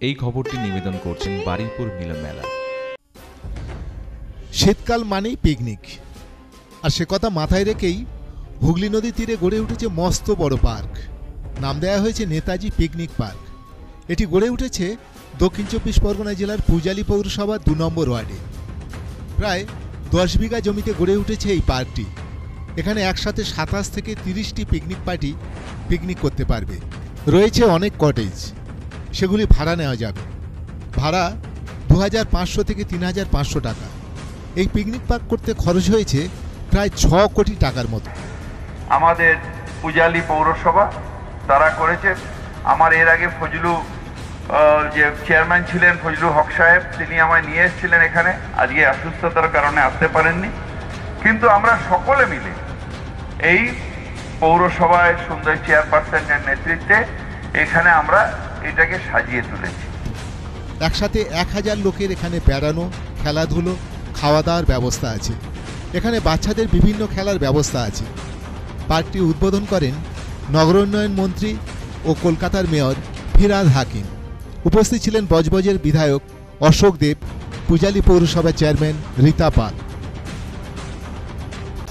এই খবরটি নিবেদন করছেন বারুইপুর মিলন মেলা। শীতকাল মানেই পিকনিক। আর সে কথা মাথায় রেখেই হুগলি নদীর তীরে গড়ে উঠেছে মস্ত বড় পার্ক। নাম দেওয়া হয়েছে নেতাজি পিকনিক পার্ক। এটি গড়ে উঠেছে দক্ষিণ চব্বিশ পরগনা জেলার পূজালি পৌরসভা দু নম্বর ওয়ার্ডে। প্রায় দশ বিঘা জমিতে গড়ে উঠেছে এই পার্কটি। এখানে একসাথে সাতাশ থেকে তিরিশটি পিকনিক পার্টি পিকনিক করতে পারবে। রয়েছে অনেক কটেজ। সেগুলি ভাড়া নেওয়া যাবে। ভাড়া দু হাজার পাঁচশো থেকে তিন হাজার পাঁচশো টাকা। এই পিকনিক পার্ক করতে খরচ হয়েছে প্রায় ছ কোটি টাকার মতো। আমাদের পূজালি পৌরসভা, তারা করেছে। আমার এর আগে ফজলু যে চেয়ারম্যান ছিলেন ফজলু হক সাহেব, তিনি আমায় নিয়ে এসেছিলেন এখানে। আজকে অসুস্থতার কারণে আসতে পারেননি। কিন্তু আমরা সকলে মিলে এই পৌরসভায় সুন্দর চেয়ারপারসনের নেতৃত্বে এখানে আমরা এটাকে সাজিয়ে তুলেছি। একসাথে এক হাজার লোকের এখানে বেড়ানো খেলাধুলো খাওয়া দাওয়ার ব্যবস্থা আছে। এখানে বাচ্চাদের বিভিন্ন খেলার ব্যবস্থা আছে। পার্কটি উদ্বোধন করেন নগরোন্নয়ন মন্ত্রী ও কলকাতার মেয়র ফিরাদ হাকিম। উপস্থিত ছিলেন বজবজের বিধায়ক অশোক দেব পূজালি পৌরসভার চেয়ারম্যান রীতা পাল।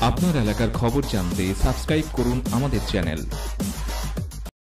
আপনার এলাকার খবর জানতে সাবস্ক্রাইব করুন আমাদের চ্যানেল।